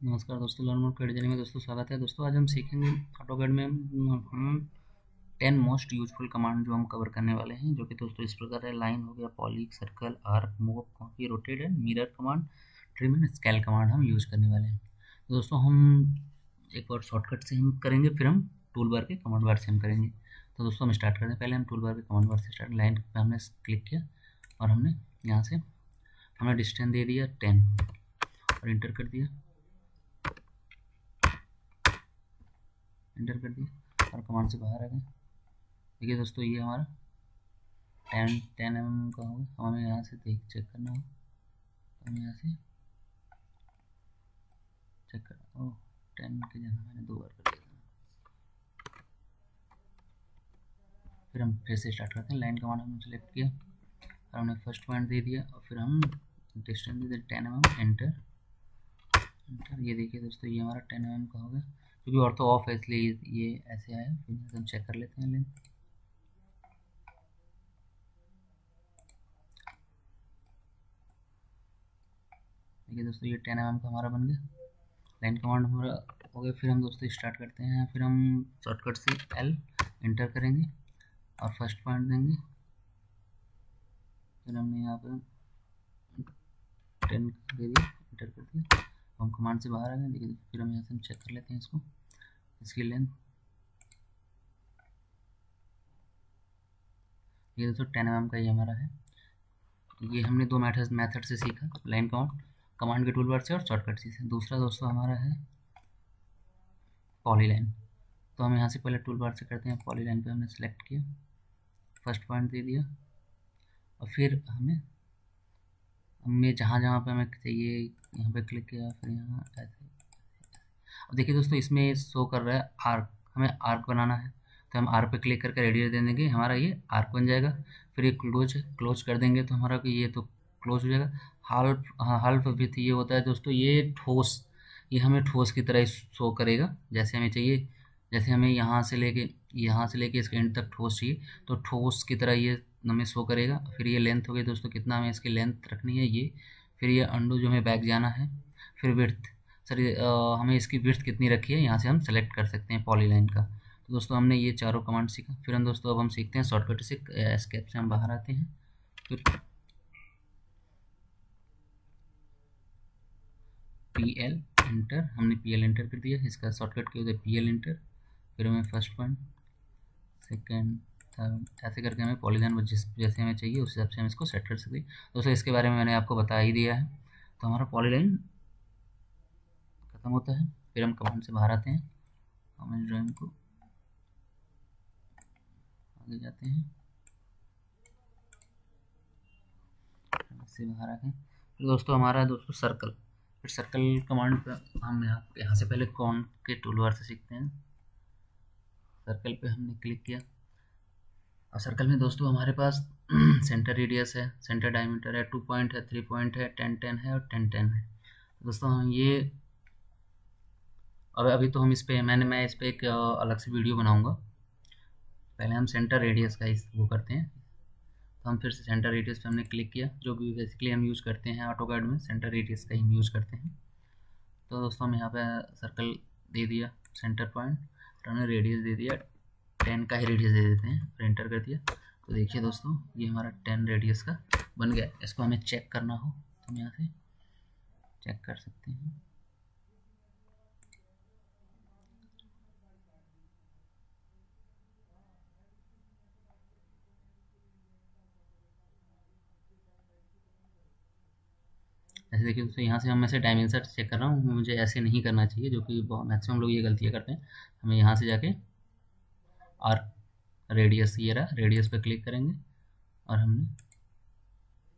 नमस्कार दोस्तों learn mode credit में दोस्तों स्वागत है। दोस्तों, आज हम सीखेंगे ऑटोकैड में, हम टेन मोस्ट यूजफुल कमांड जो हम कवर करने वाले हैं, जो कि दोस्तों इस प्रकार है। लाइन हो गया polyline circle arc move copy rotate and mirror command trim and scale command हम यूज़ करने वाले हैं। दोस्तों, हम एक बार शॉर्टकट से हम करेंगे, फिर हम टूल बार के कमांड बार से हम करेंगे। तो दोस्तों, हम स्टार्ट करते हैं। पहले हम टूल बार के कमांड बार से स्टार्ट लाइन पर हमने क्लिक किया और हमने यहाँ से, हमने डिस्टेंस दे दिया टेन और इंटर कर दिया। इंटर कर दिया और कमांड से बाहर आ गए। देखिए दोस्तों, ये हमारा टेन टेन एम एम का होगा। हमें यहाँ से देख चेक करना होगा तो हम यहाँ से चेक कर, ओ टेन के जगह मैंने दो बार कर दिया। फिर हम फिर से स्टार्ट करते हैं। लाइन कमांड हमने सेलेक्ट किया। और हमने फ़र्स्ट पॉइंट दे दिया और फिर हम डिस्टेंस दे दिया टेन एम एंटर एंटर ये देखिए दोस्तों, ये हमारा टेन एम का होगा। क्योंकि और तो ऑफ़ है, इसलिए ये ऐसे आया। फिर हम चेक कर लेते हैं लेंथ दोस्तों, ये टेन एम का हमारा बन गया। लाइन कमांड हमारा हो गया। फिर हम दोस्तों स्टार्ट करते हैं। फिर हम शॉर्टकट से एल इंटर करेंगे और फ़र्स्ट पॉइंट देंगे। फिर हमने यहाँ पर टेन दे दिया इंटर कर दिया। हम कमांड से बाहर आ गए देखिए फिर हम यहाँ से चेक कर लेते हैं इसको, इसकी लेंथ ये दोस्तों टेन एम का ये हमारा है। ये हमने दो मेथड, मैथड से सीखा लाइन काउंट कमांड के टूल बार से और शॉर्टकट से। दूसरा दोस्तों हमारा है पॉली लाइन तो हम यहाँ से पहले टूल बार से करते हैं पॉली लाइन पे हमने सेलेक्ट किया। फ़र्स्ट पॉइंट दे दिया। और फिर हमें हमें जहाँ जहाँ पे हमें चाहिए यहाँ पे क्लिक किया, फिर यहाँ ऐसे। अब देखिए दोस्तों, इसमें शो कर रहा है आर्क हमें आर्क बनाना है। तो हम आर्क पे क्लिक करके रेडियस दे देंगे हमारा ये आर्क बन जाएगा। फिर ये क्लोज क्लोज कर देंगे तो हमारा ये तो क्लोज हो जाएगा। हाल्फ हाल्फ विथ ये होता है दोस्तों, ये ठोस, ये हमें ठोस की तरह शो करेगा। जैसे हमें चाहिए, जैसे हमें यहाँ से लेके, यहाँ से लेके इसके एंड तक ठोस चाहिए तो ठोस की तरह ये हमें शो करेगा। फिर ये लेंथ हो गई दोस्तों, कितना हमें इसकी लेंथ रखनी है ये। फिर ये अंडू जो हमें बैक जाना है। फिर विर्थ सर हमें इसकी विर्थ कितनी रखी है, यहाँ से हम सेलेक्ट कर सकते हैं पॉली लाइन का। तो दोस्तों, हमने ये चारों कमांड सीखा। फिर हम दोस्तों, अब हम सीखते हैं शॉर्टकट से स्केप से हम बाहर आते हैं। फिर पी एल इंटर हमने पी एल इंटर कर दिया। इसका शॉर्टकट क्या होता है? पी एल इंटर फिर हमें फ़र्स्ट पॉइंट सेकेंड ऐसे करके हमें पॉलीलाइन जिस, जैसे हमें चाहिए, उस हिसाब से हम इसको सेट कर सकते हैं। दोस्तों इसके बारे में मैंने आपको बता ही दिया है। तो हमारा पॉलीलाइन ख़त्म होता है। फिर हम कमांड से बाहर आते हैं। हम ड्राइंग को आगे जाते हैं। बाहर आ गए फिर दोस्तों, हमारा दोस्तों सर्कल। फिर सर्कल कमांड पर हम यहाँ यहाँ से पहले कौन के टूल से सीखते हैं। सर्कल पे हमने क्लिक किया। और सर्कल में दोस्तों हमारे पास सेंटर रेडियस है सेंटर डायमीटर है टू पॉइंट है थ्री पॉइंट है टेन टेन है और टेन टेन है। दोस्तों हम ये अब अभी तो हम इस पर मैंने, मैं इस पर एक अलग से वीडियो बनाऊँगा। पहले हम सेंटर रेडियस का इस वो करते हैं। तो हम फिर से सेंटर रेडियस पे हमने क्लिक किया, जो भी बेसिकली हम यूज़ करते हैं ऑटो कार्ड में सेंटर रेडियस का ही हम यूज़ करते हैं। तो दोस्तों हम यहाँ पे सर्कल दे दिया सेंटर पॉइंट और हमने रेडियस दे दिया टेन का ही रेडियस दे देते हैं। फिर एंटर कर दिया। तो देखिए दोस्तों, ये हमारा टेन रेडियस का बन गया। इसको हमें चेक करना हो तो हम यहाँ से चेक कर सकते हैं। ऐसे देखिए दोस्तों, यहाँ से हम ऐसे डायमेंशन चेक कर रहा हूँ। मुझे ऐसे नहीं करना चाहिए, जो कि मैक्सिमम लोग ये गलतियाँ करते हैं। हमें यहाँ से जाके और रेडियस ये रहा, रेडियस पे क्लिक करेंगे, और हमने,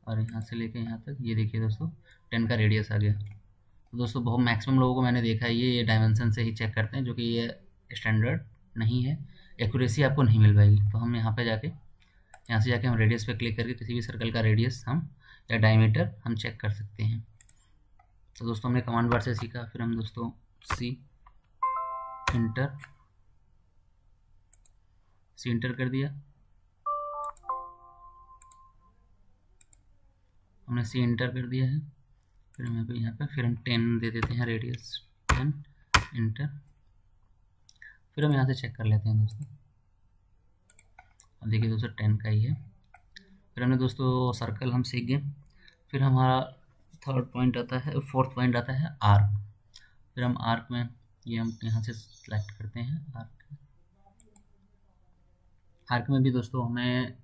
और यहाँ से लेके यहाँ तक, ये देखिए दोस्तों, टेन का रेडियस आ गया। तो दोस्तों, बहुत मैक्सिमम लोगों को मैंने देखा है, ये ये डायमेंशन से ही चेक करते हैं, जो कि ये स्टैंडर्ड नहीं है एक्यूरेसी आपको नहीं मिल पाएगी। तो हम यहाँ पे जाके, यहाँ से जाके हम रेडियस पे क्लिक करके किसी भी सर्कल का रेडियस हम, या डायमीटर हम चेक कर सकते हैं। तो दोस्तों, हमने कमांड बार से सीखा, फिर हम दोस्तों सी इंटर सी इंटर कर दिया। हमने सी इंटर कर दिया है। फिर हम यहाँ पे यहाँ पे फिर हम टेन दे देते हैं रेडियस टेन इंटर फिर हम यहाँ से चेक कर लेते हैं दोस्तों। अब देखिए दोस्तों टेन का ही है। फिर हमने दोस्तों सर्कल हम सीख गए फिर हमारा थर्ड पॉइंट आता है फोर्थ पॉइंट आता है आर्क फिर हम आर्क में ये हम यहाँ से सेलेक्ट करते हैं आर्क आर्क में भी दोस्तों हमें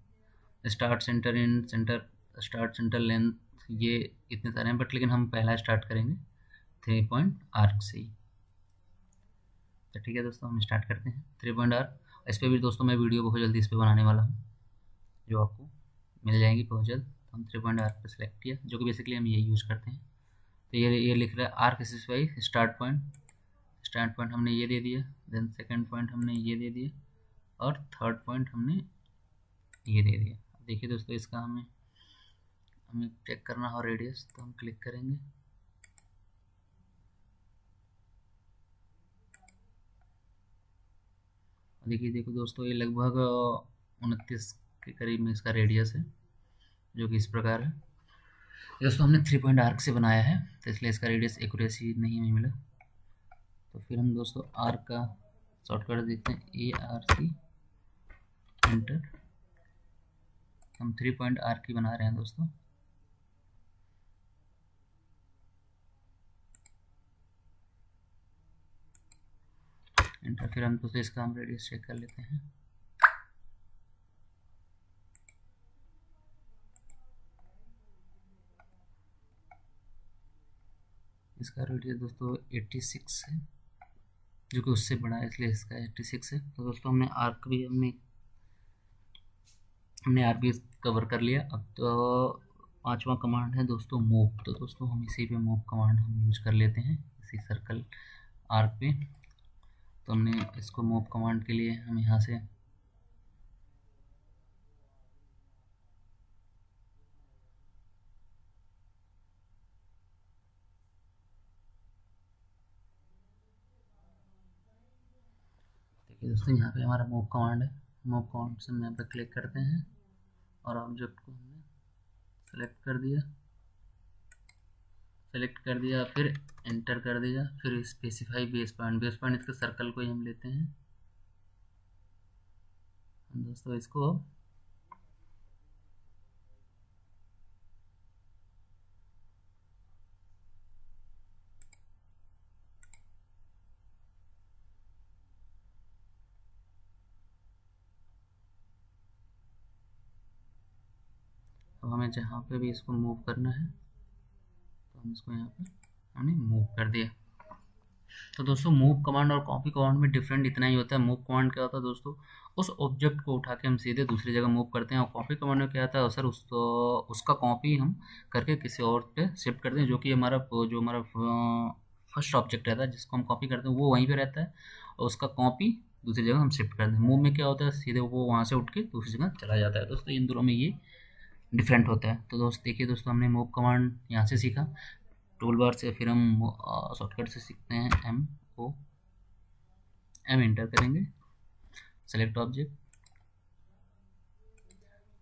start centre end centre start centre length ये इतने सारे हैं बट लेकिन हम पहला स्टार्ट करेंगे थ्री पॉइंट आर्क से ही। तो ठीक है दोस्तों, हम स्टार्ट करते हैं थ्री पॉइंट आर्क इस पर भी दोस्तों मैं वीडियो बहुत जल्दी इस पर बनाने वाला हूँ, जो आपको मिल जाएँगी बहुत जल्द। हम थ्री पॉइंट आर्क पर सेलेक्ट किया, जो कि बेसिकली हम ये यूज़ करते हैं। तो ये ये लिख रहा है arc specify start point start point हमने ये दे दिया देन सेकेंड पॉइंट हमने ये दे दिया। और थर्ड पॉइंट हमने ये दे दिया। देखिए दोस्तों, इसका हमें हमें चेक करना हो रेडियस तो हम क्लिक करेंगे। देखिए, देखो दोस्तों, ये लगभग उनतीस के करीब में इसका रेडियस है, जो कि इस प्रकार है। दोस्तों, हमने थ्री पॉइंट आर्क से बनाया है तो इसलिए इसका रेडियस एक्यूरेसी नहीं हमें मिला। तो फिर हम दोस्तों आर्क का शॉर्टकट देखते हैं। ए आर सी एंटर हम थ्री पॉइंट आर्क की बना रहे हैं दोस्तों। फिर हम दोस्तों इसका हम रेडियस चेक कर लेते हैं। इसका रेडियस दोस्तों 86 है, जो कि उससे बड़ा है, इसलिए इसका 86 है। तो दोस्तों हमने आर्क भी हमने हमने आर्क भी कवर कर लिया। अब तो पांचवा कमांड है दोस्तों मूव तो दोस्तों हम इसी पे मूव कमांड हम यूज़ कर लेते हैं, इसी सर्कल आर्क पे। तो हमने इसको मूव कमांड के लिए हम यहाँ से दोस्तों यहाँ पे हमारा मूव कमांड है। मूव कमांड से हम यहाँ पे क्लिक करते हैं। और ऑब्जेक्ट को हमने सेलेक्ट कर दिया। सेलेक्ट कर दिया, फिर एंटर कर दिया, फिर specify base point base point इसके सर्कल को ही हम लेते हैं दोस्तों, इसको हमें जहाँ पे भी इसको मूव करना है तो हम इसको यहाँ पे, हमने मूव कर दिया। तो दोस्तों मूव कमांड और कॉपी कमांड में डिफरेंट इतना ही होता है। मूव कमांड क्या होता है दोस्तों? उस ऑब्जेक्ट को उठा के हम सीधे दूसरी जगह मूव करते हैं। और कॉपी कमांड में क्या होता है? सर उस तो उसका कॉपी हम करके किसी और पे शिफ्ट करते हैं, जो कि हमारा, जो हमारा फ़र्स्ट ऑब्जेक्ट रहता है, जिसको हम कॉपी करते हैं, वो वहीं पर रहता है। और उसका कॉपी दूसरी जगह हम शिफ्ट करते हैं। मूव में क्या होता है? सीधे वो वहाँ से उठ के दूसरी जगह चला जाता है। दोस्तों, इन दोनों में ये डिफरेंट होता है। तो दोस्त, देखिए दोस्तों, हमने मूव कमांड यहाँ से सीखा। टूल बार से फिर हम शॉर्टकट से सीखते हैं। एम ओ एम इंटर करेंगे। सेलेक्ट ऑब्जेक्ट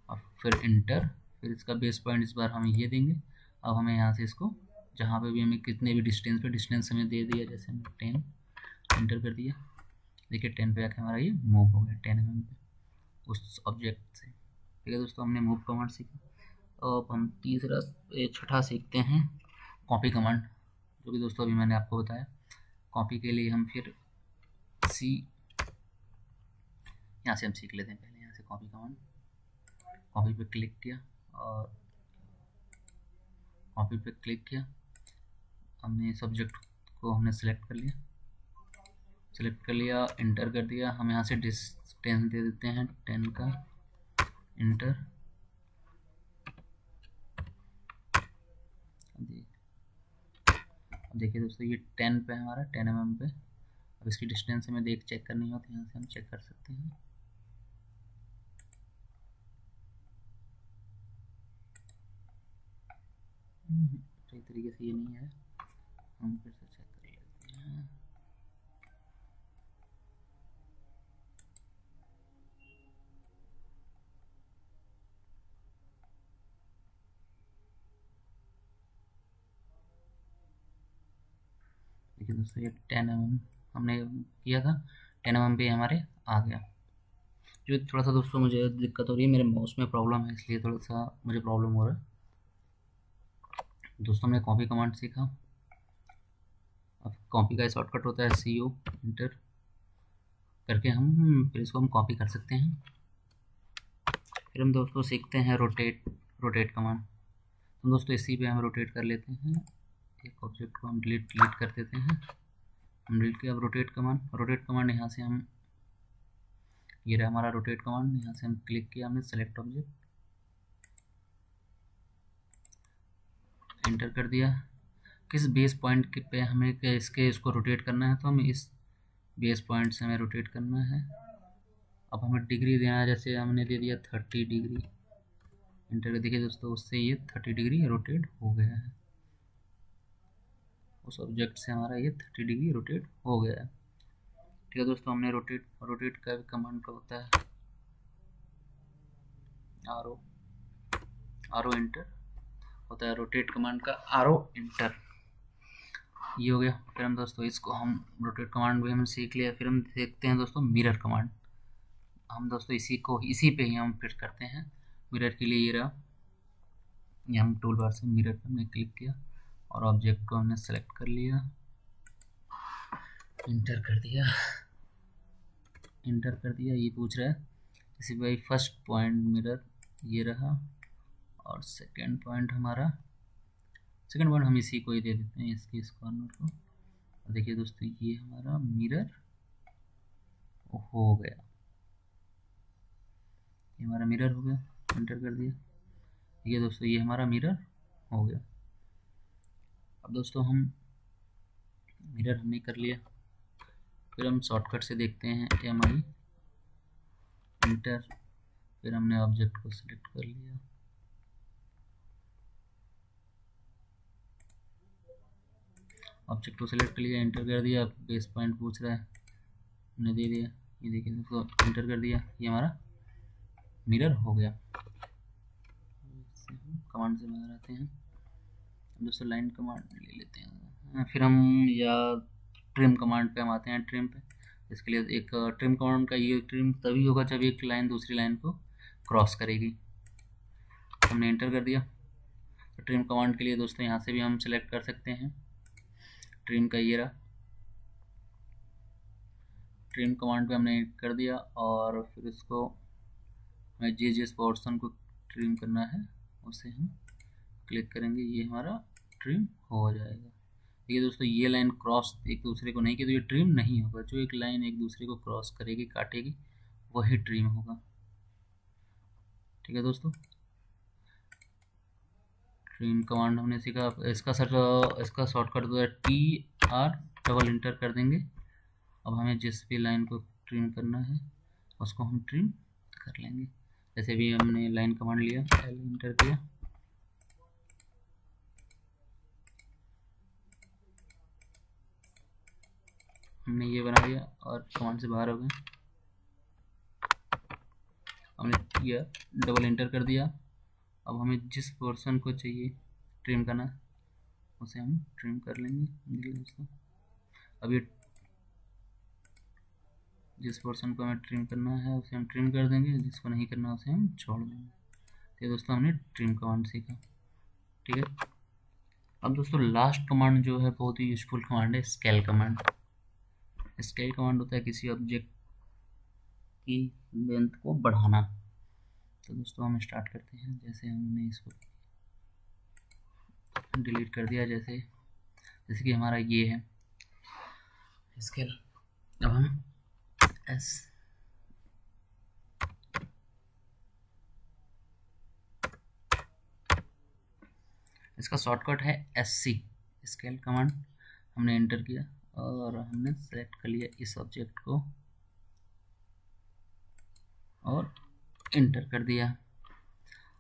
और फिर इंटर फिर इसका बेस पॉइंट इस बार हम ये देंगे। अब हमें यहाँ से इसको, जहाँ पे भी हमें कितने भी डिस्टेंस पे डिस्टेंस हमें दे दिया, जैसे हमने टेन इंटर कर दिया। देखिए टेन पे आके हमारा ये मूव हो गया टेन एम पे, उस ऑब्जेक्ट से। ठीक है दोस्तों हमने मूव कमांड सीखा। अब हम तीसरा छठा सीखते हैं कॉपी कमांड जो कि दोस्तों अभी मैंने आपको बताया। कॉपी के लिए हम फिर सी यहाँ से हम सीख लेते हैं पहले, यहाँ से कॉपी कमांड कॉपी पे क्लिक किया और कॉपी पे क्लिक किया। हमने सब्जेक्ट को हमने सेलेक्ट कर लिया। सेलेक्ट कर लिया इंटर कर दिया। हम यहाँ से डिस्टेंस दे देते हैं टेन का। इंटर देखिए दोस्तों ये टेन पे हमारा टेन एम पे। अब इसकी डिस्टेंस हमें देख चेक करनी हो तो यहाँ से हम चेक कर सकते हैं। हम्म, सही तरीके से ये नहीं है। हम फिर से चेक कर लेते हैं। देखिए दोस्तों, ये टेन एम हमने किया था। टेन एम पे हमारे आ गया। जो थोड़ा सा दोस्तों मुझे दिक्कत हो रही है, मेरे माउस में प्रॉब्लम है, इसलिए थोड़ा सा मुझे प्रॉब्लम हो रहा है। दोस्तों, हमने कॉपी कमांड सीखा। अब कॉपी का शॉर्टकट होता है सी ओ इंटर करके हम, फिर इसको हम कॉपी कर सकते हैं। फिर हम दोस्तों सीखते हैं रोटेट रोटेट कमांड तो दोस्तों, इसी पे हम रोटेट कर लेते हैं। ऑब्जेक्ट को हम डिलीट डिलीट कर देते हैं। हम डिलीट किया, अब रोटेट कमांड रोटेट कमांड यहाँ से हम, ये रहा हमारा रोटेट कमांड यहाँ से हम क्लिक किया हमने सेलेक्ट ऑब्जेक्ट एंटर कर दिया। किस बेस पॉइंट के पे हमें इसके, इसको रोटेट करना है तो हमें इस बेस पॉइंट से हमें रोटेट करना है। अब हमें डिग्री देना है, जैसे हमने दे दिया थर्टी डिग्री इंटर देखिए दोस्तों, उससे ये थर्टी डिग्री रोटेट हो गया है। उस ऑब्जेक्ट से हमारा ये थर्टी डिग्री रोटेट हो गया है। ठीक है दोस्तों, हमने रोटेट रोटेट का कमांड का होता है। R O R O enter होता है। रोटेट कमांड का आर ओ इंटर ये हो गया। फिर हम दोस्तों, इसको हम रोटेट कमांड भी हम सीख लिया। फिर हम देखते हैं दोस्तों मिरर कमांड हम दोस्तों, इसी को, इसी पे ही हम फिट करते हैं। मिरर के लिए ये रहा। ये हम टूल बार से मिरर पर हमने क्लिक किया। और ऑब्जेक्ट को हमने सेलेक्ट कर लिया। इंटर कर दिया। इंटर कर दिया, ये पूछ रहा है। इसी भाई फ़र्स्ट पॉइंट मिरर ये रहा और सेकंड पॉइंट हमारा। सेकंड पॉइंट हम इसी को ही दे देते हैं, इसके इस कॉर्नर को। देखिए दोस्तों, ये हमारा मिरर हो गया। ये हमारा मिरर हो गया। इंटर कर दिया। ये दोस्तों, ये हमारा मिरर हो गया। अब दोस्तों हम मिरर हमने कर लिया। फिर हम शॉर्टकट से देखते हैं एम आई इंटर फिर हमने ऑब्जेक्ट को सिलेक्ट कर लिया। ऑब्जेक्ट को सिलेक्ट कर लिया इंटर कर दिया बेस पॉइंट पूछ रहा है। हमने दे दिया। ये देखिए दोस्तों इंटर कर दिया। ये हमारा मिरर हो गया। कमांड से आते हैं। दोस्तों लाइन कमांड ले लेते हैं। फिर हम या ट्रिम कमांड पे हम आते हैं ट्रिम पे। इसके लिए एक ट्रिम कमांड का ये ट्रिम तभी होगा जब एक लाइन दूसरी लाइन को क्रॉस करेगी। हमने एंटर कर दिया। तो ट्रिम कमांड के लिए दोस्तों यहाँ से भी हम सिलेक्ट कर सकते हैं। ट्रिम का ये रहा। ट्रिम कमांड पे हमने कर दिया और फिर इसको हमें जिस जिस पोर्सन को ट्रिम करना है, उसे हम क्लिक करेंगे, ये हमारा ट्रिम हो जाएगा। देखिए दोस्तों, ये लाइन क्रॉस एक दूसरे को नहीं की तो ये ट्रिम नहीं होगा। जो एक लाइन एक दूसरे को क्रॉस करेगी, काटेगी, वही ट्रिम होगा। ठीक है दोस्तों? ट्रिम कमांड हमने सीखा। इसका सर, इसका शॉर्टकट जो है टी आर डबल इंटर कर देंगे। अब हमें जिस भी लाइन को ट्रिम करना है, उसको हम ट्रिम कर लेंगे। जैसे भी हमने लाइन कमांड लिया एल इंटर किया। हमने ये बना लिया और कमांड से बाहर हो गए। हमने किया डबल एंटर कर दिया। अब हमें जिस पोर्शन को चाहिए ट्रिम करना, उसे हम ट्रिम कर लेंगे। दोस्तों। अब ये जिस पोर्शन को हमें ट्रिम करना है, उसे हम ट्रिम कर देंगे। जिसको नहीं करना, उसे हम छोड़ देंगे। तो दोस्तों हमने ट्रिम कमांड सीखा। ठीक है? अब दोस्तों लास्ट कमांड जो है, बहुत ही यूजफुल कमांड है स्केल कमांड स्केल कमांड होता है किसी ऑब्जेक्ट की लेंथ को बढ़ाना। तो दोस्तों, हम स्टार्ट करते हैं। जैसे हमने इसको डिलीट कर दिया, जैसे जैसे कि हमारा ये है। स्केल अब हम एस इसका शॉर्टकट है एस सी स्केल कमांड हमने एंटर किया। और हमने सेलेक्ट कर लिया इस ऑब्जेक्ट को और इंटर कर दिया।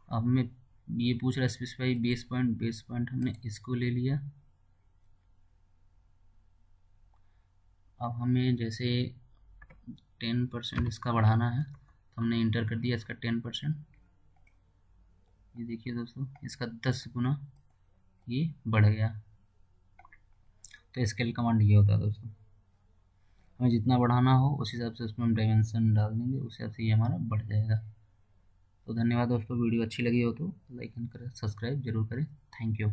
अब हमें ये पूछ रहा specify base point base point हमने इसको ले लिया। अब हमें जैसे टेन परसेंट इसका बढ़ाना है तो हमने इंटर कर दिया इसका टेन परसेंट ये देखिए दोस्तों, इसका दस गुना ये बढ़ गया। तो स्केल कमांड ये होता है दोस्तों। हमें जितना बढ़ाना हो, उस हिसाब से उसमें हम डायमेंशन डाल देंगे, उस हिसाब से ये हमारा बढ़ जाएगा। तो धन्यवाद दोस्तों, वीडियो अच्छी लगी हो तो लाइक एंड करें सब्सक्राइब ज़रूर करें। Thank you